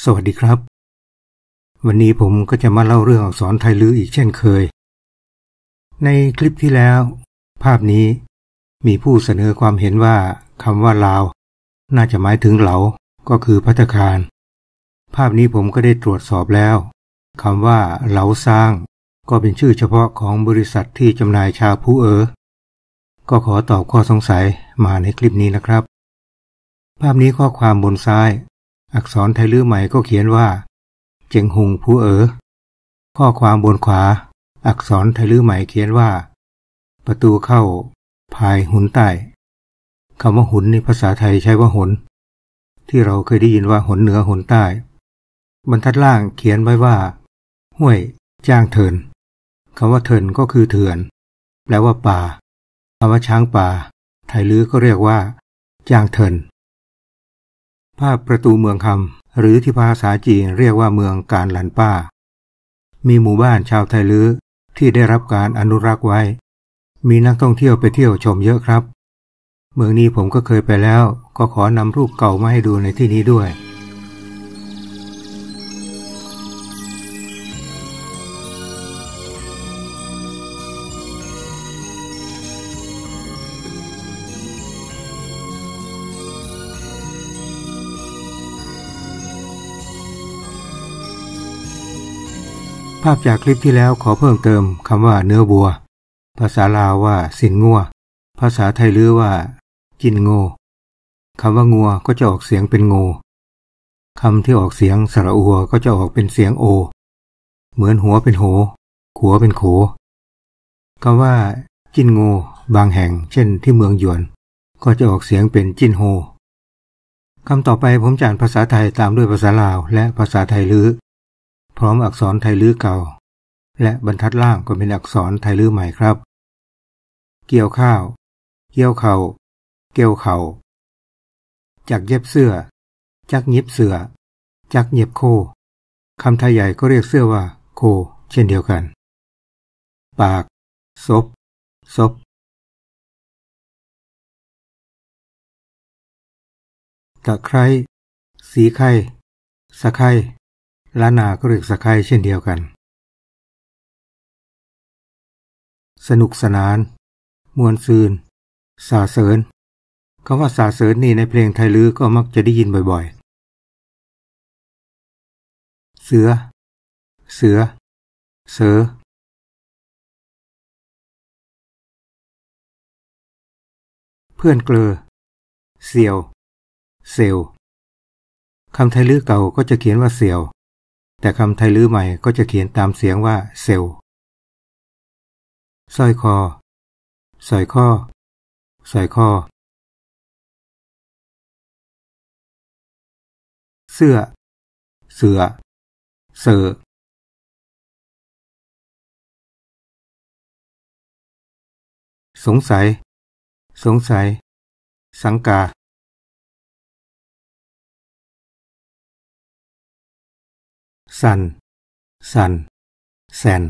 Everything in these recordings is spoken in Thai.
สวัสดีครับ วันนี้ผมก็จะมาเล่าเรื่องอักษรไทยลืออีกเช่นเคย ในคลิปที่แล้ว ภาพนี้มีผู้เสนอความเห็นว่าคำว่าลาว น่าจะหมายถึงเหลา ก็คือพัตคาร ภาพนี้ผมก็ได้ตรวจสอบแล้วคำว่าเหลาสร้าง ก็เป็นชื่อเฉพาะของบริษัทที่จำหน่ายชาผู้เออก็ขอตอบข้อสงสัยมาในคลิปนี้นะครับ ภาพนี้ข้อความบนซ้าย อักษรไทยลื้อใหม่ก็เขียนว่า เจงหุงผู้เอ๋อข้อความบนขวา อักษรไทยลื้อใหม่เขียนว่า ประตูเข้า ภายหุนใต้คำว่าหุนในภาษาไทยใช้ว่าหน ที่เราเคยได้ยินว่าหนเหนือหนใต้ บรรทัดล่างเขียนไว้ว่า ห้วย จ้างเถินคำว่าเถินก็คือเถื่อน แปลว่าป่าคำว่าช้างป่า ไทยลื้อก็เรียกว่า จ้างเถิน ภาพประตูเมืองคำหรือที่ภาษาจีนเรียกว่าเมืองการหลันป้า มีหมู่บ้านชาวไทยลื้อที่ได้รับการอนุรักษ์ไว้ มีนักท่องเที่ยวไปเที่ยวชมเยอะครับ เมืองนี้ผมก็เคยไปแล้ว ก็ขอนำรูปเก่ามาให้ดูในที่นี้ด้วย ภาพจากคลิปที่แล้วขอเพิ่มเติมคำว่าเนื้อวัว ภาษาลาวว่าสินงัว ภาษาไทยลือว่าจินโงคำว่างัวก็จะออกเสียงเป็นโงคำที่ออกเสียงสระอัวก็จะออกเป็นเสียงโอ เหมือนหัวเป็นโหขัวเป็นโขคำว่าจินโงบางแห่ง เช่นที่เมืองหยวน ก็จะออกเสียงเป็นจินโฮคำต่อไปผมจานภาษาไทยตามด้วยภาษาลาว และภาษาไทยลือ พร้อมอักษรไทยลื้อเก่า และบรรทัดล่างก็เป็นอักษรไทยลื้อใหม่ครับ เกี่ยวข้าว เกี่ยวเขา่าเกี่ยวเขา่าจักเย็บเสื้อ จักเย็บเสือ จักเย็บโคคำไทยใหญ่ก็เรียกเสื้อว่า โค เช่นเดียวกัน ปากซบซบตะไคร้สีไข่สะไข่ ล้านนาก็เรียกสะไคร้เช่นเดียวกัน สนุกสนาน มวลซืน สาเสริญคำว่าสาเสริญนี่ในเพลงไทยลือก็มักจะได้ยินบ่อยๆ เสือ เสือ เสือเพื่อนเกลอเสียว เซลคำไทยลือเก่าก็จะเขียนว่าเสียว แต่คำไทยลื้อใหม่ก็จะเขียนตามเสียงว่าเซลสร้อยคอสร้อยข้อสร้อยข้อ เสื้อ เสือ เสือสงสัย สงสัย สังกา สัน สัน แซน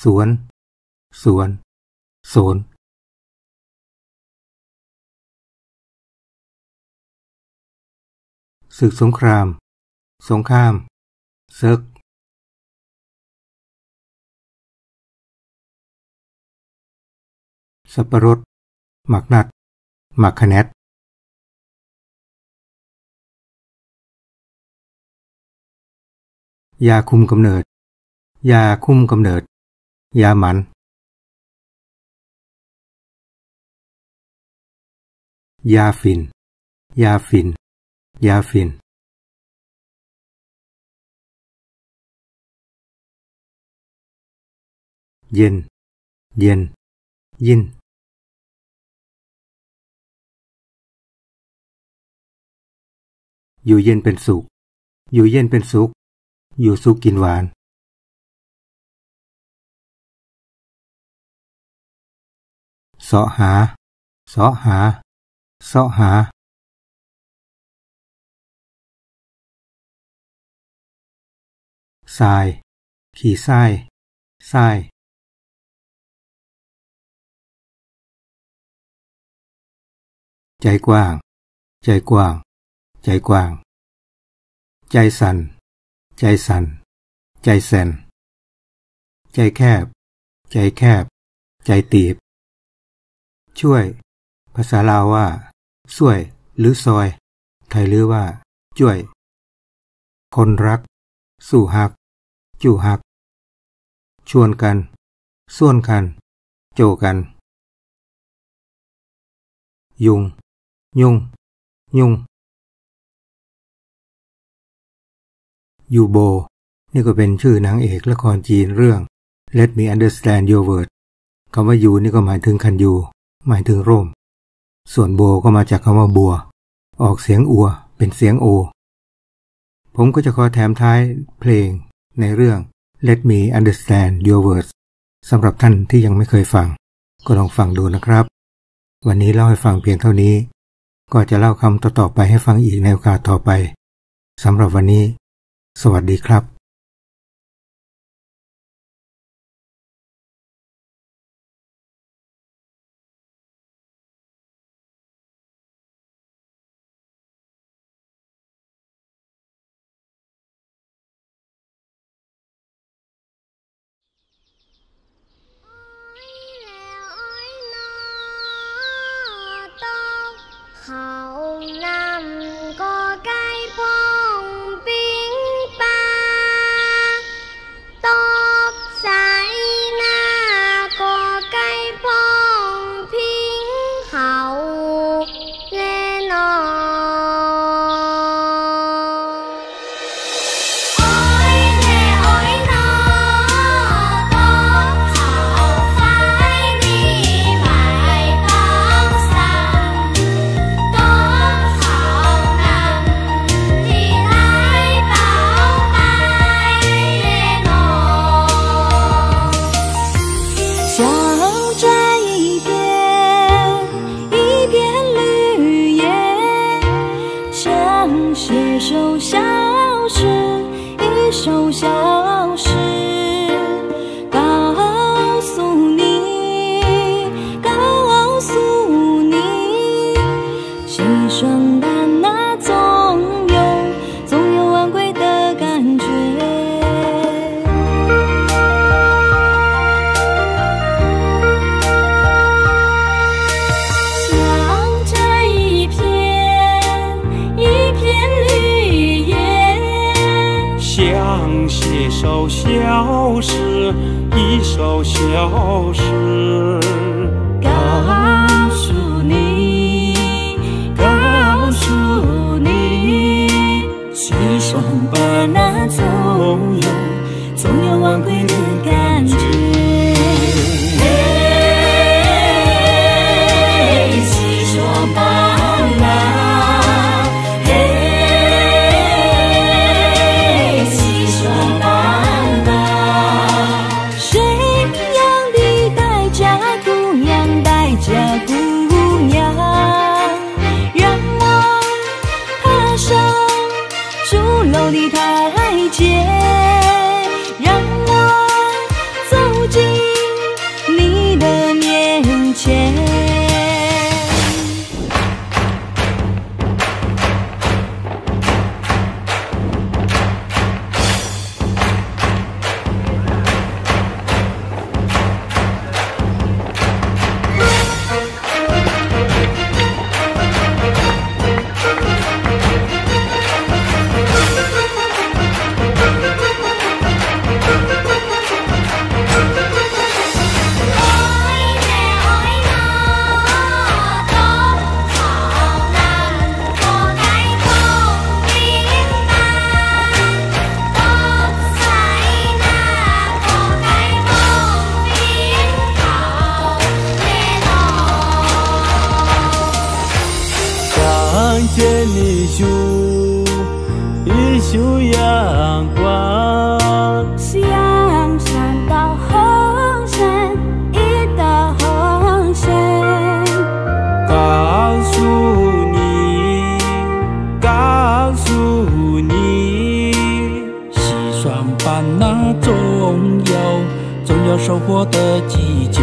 สวน สวนโซนศึกสงคราม สงครามเซิกสับปะรด หมักนัด หมักคะแนต ยาคุมกำเนิด ยาคุมกำเนิด ยาหมันยาฟิน ยาฟิน ยาฟิน เย็น เย็น ยิน อยู่เย็นเป็นสุข อยู่เย็นเป็นสุข ยู่สุกกินหวานเสาะหาเสาะหาเสาะหาทราย ขี่ทรายทรายใจกว้าง ใจกว้าง ใจกว้าง ใจสัน่น ใจสัน่น ใจแสนใจแคบ ใจแคบ ใจตีบ ช่วย ภาษาลาวว่าช่วย หรือซอย ไทยหรือว่าช่วย คนรัก สู่หัก จู่หัก ชวนกัน ส่วนกัน โจกัน ยุง ยุง ยุง ยูโบ นี่ก็เป็นชื่อนางเอกละครจีนเรื่อง Let me understand your word คำว่ายูนี่ก็หมายถึงคันยู หมายถึงร่ม ส่วนโบก็มาจากคำว่าบัว ออกเสียงอัว เป็นเสียงโอ ผมก็จะขอแถมท้ายเพลงในเรื่อง Let me understand your words สำหรับท่านที่ยังไม่เคยฟัง ก็ลองฟังดูนะครับ วันนี้เล่าให้ฟังเพียงเท่านี้ ก็จะเล่าคำต่อๆไปให้ฟังอีกในโอกาสต่อไปสำหรับวันนี้ สวัสดีครับ 一首小诗，一首小诗，告诉你，告诉你，西双版纳总有，总有忘归的感。见一束一束阳光。夕阳山道红山，一道红尘，告诉你，告诉你，西双版纳总有总有收获的季节。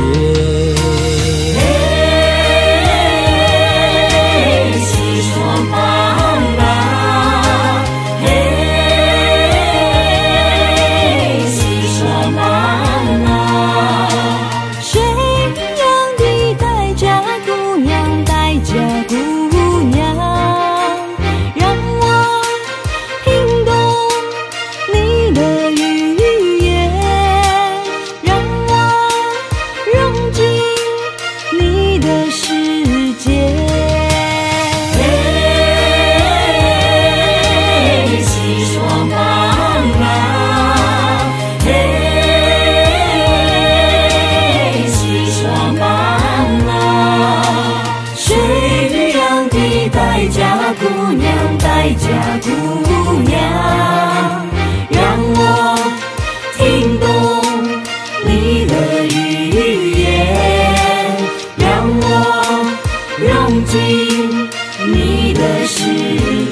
是